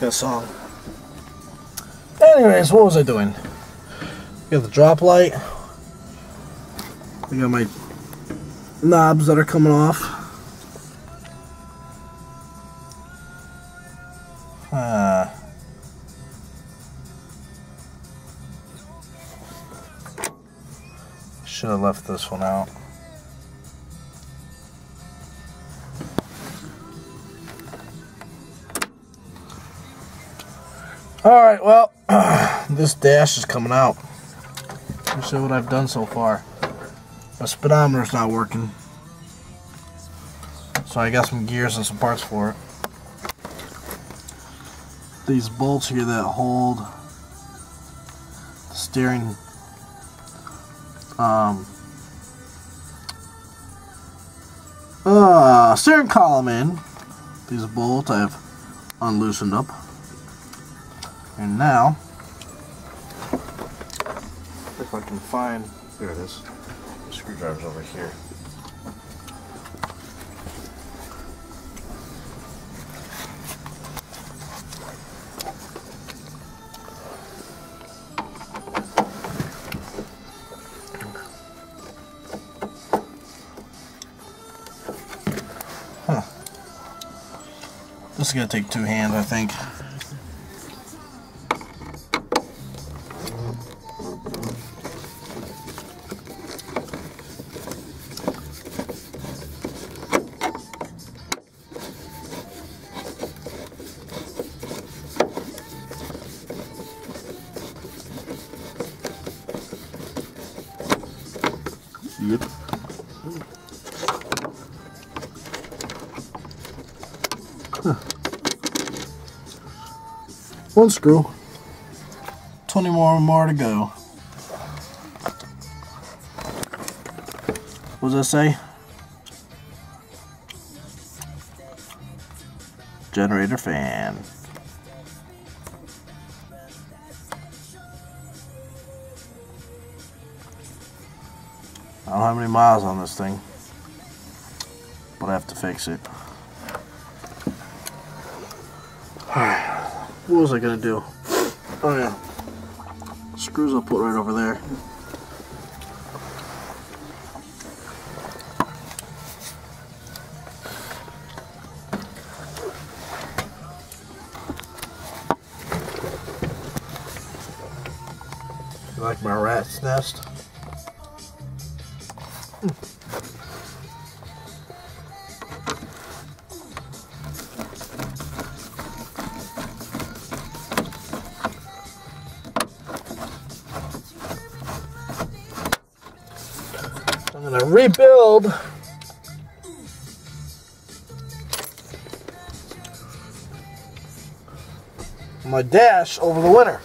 like song. Anyways, what was I doing? Got the drop light. I got my knobs that are coming off. Uh, should have left this one out. Alright, well, this dash is coming out. Let's see what I've done so far. My speedometer's not working. So I got some gears and some parts for it. These bolts here that hold the steering um, uh, steering column in. These bolts I've unloosened up. And now, if I can find, there it is, the screwdriver's over here. Huh. This is gonna take two hands, I think. One screw. 20 more more to go. What does that say? Generator fan. I don't have any miles on this thing, but I have to fix it. What was I gonna do? Oh yeah, screws I'll put right over there. You like my rat's nest? Gonna rebuild my dash over the winter.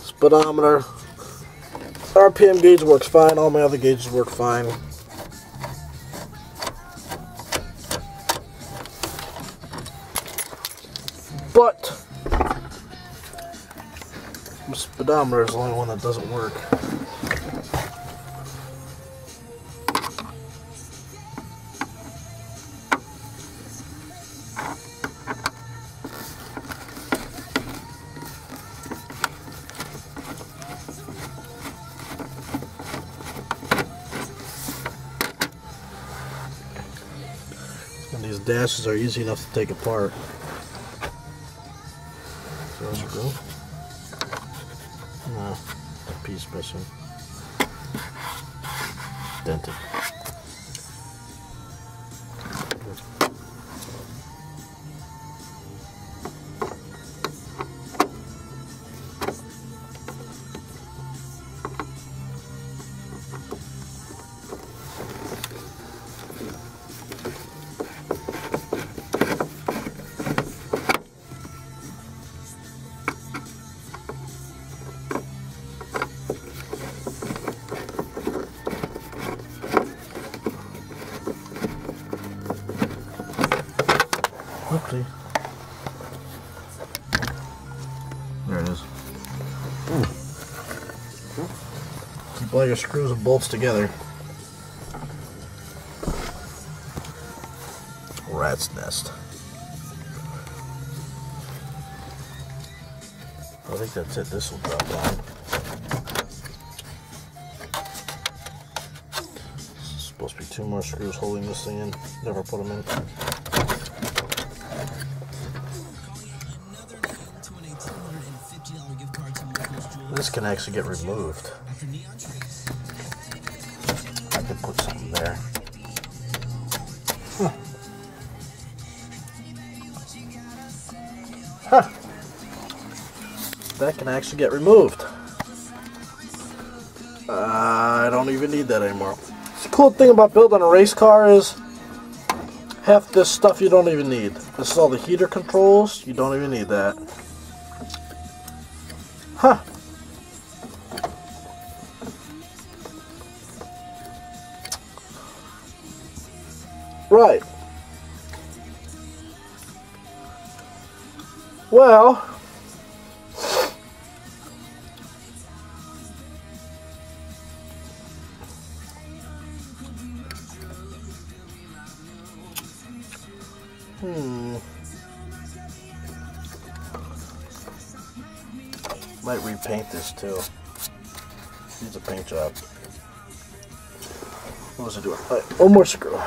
Speedometer, RPM gauge works fine, all my other gauges work fine. But speedometer is the only one that doesn't work. Dashes are easy enough to take apart. So there's a go. No, piece missing. Dented. Keep all your screws and bolts together. Rat's nest. I think that's it. This will drop down. Supposed to be two more screws holding this thing in. Never put them in. This can actually get removed. I could put something there. Huh. Huh. That can actually get removed. Uh, I don't even need that anymore. The cool thing about building a race car is half this stuff you don't even need. This is all the heater controls. You don't even need that. Huh. Right. Well, hmm. Might repaint this too. Needs a paint job. What was I doing? Right, one more screw.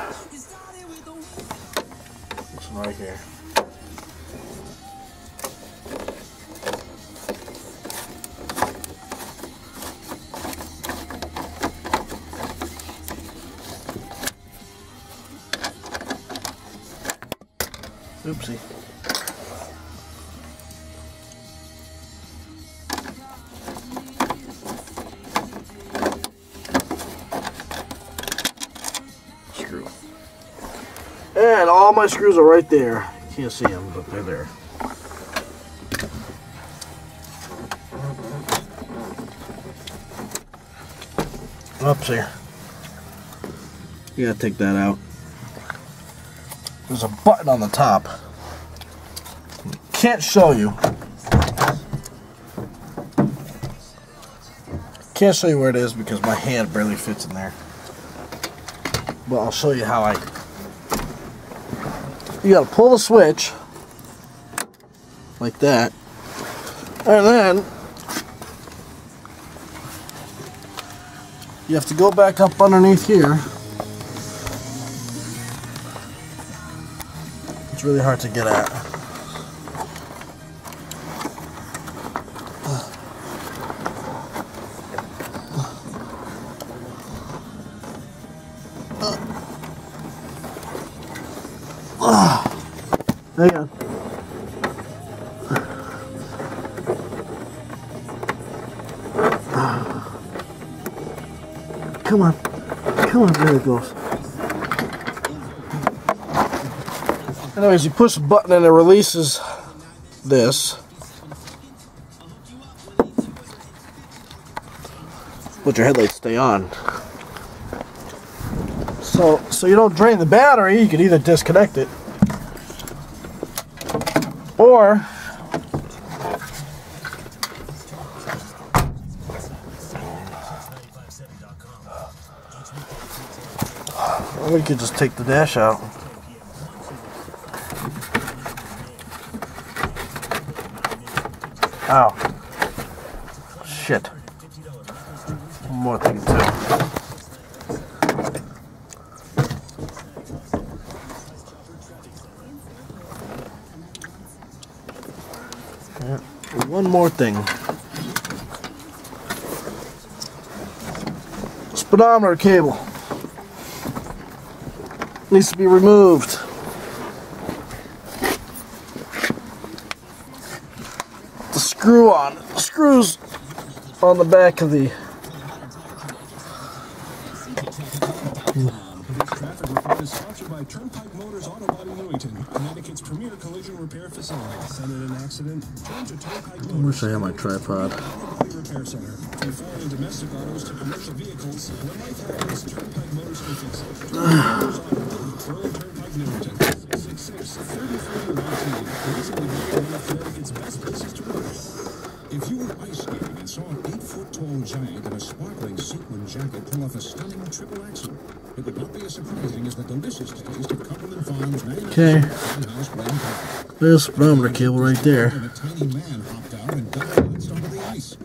Right here. Oopsie. And all my screws are right there. Can't see them, but they're there. Oops here. You gotta take that out. There's a button on the top. Can't show you. Can't show you where it is because my hand barely fits in there. But I'll show you how I. You gotta pull the switch like that, and then you have to go back up underneath here. It's really hard to get at. On. Come on. Come on, there it goes. Anyways, you push the button and it releases this. But your headlights stay on. So, so you don't drain the battery, you can either disconnect it or we could just take the dash out. Ow. Shit. One more thing too. Yeah. One more thing. Speedometer cable needs to be removed. The screw on the screws on the back of the by Turnpike Motors Auto Body Newington, Connecticut's premier collision repair facility. Sudden an accident? Turn to Turnpike I wish I had my tripod. Repair Center. From foreign domestic autos to commercial vehicles, when life happens, Turnpike Motors can fix it. Turnpike Motors Auto Body, Turnpike Newington, 666-3319. Recently voted one of Connecticut's best places to work. If you were ice skating and saw an eight-foot-tall giant in a sparkling sequin jacket pull off a stunning triple axel, it would not be as surprising as the delicious taste of Cumberland Farms' 99 Okay. There's the speedometer cable right there. And a tiny man hopped out and died in is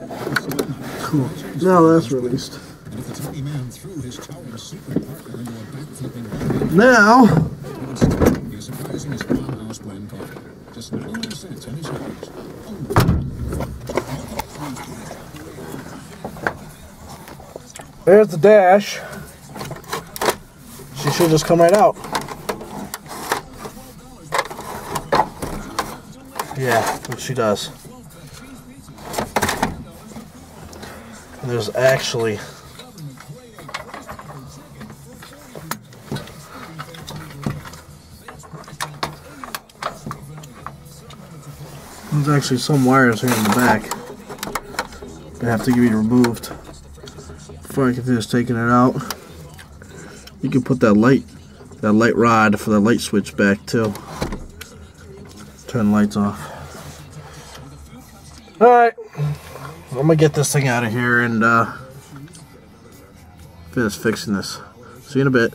Now that's released. and if the tiny man threw his towering secret partner into a backflipping Now, it would still be as surprising as farmhouse blend coffee. Just 99 cents any cents. There's the dash. She should just come right out. Yeah, what she does. And there's actually There's actually some wires here in the back that have to be removed before I can finish taking it out. You can put that light, that light rod for the light switch back too. Turn lights off. Alright, I'm gonna get this thing out of here and uh, finish fixing this. See you in a bit.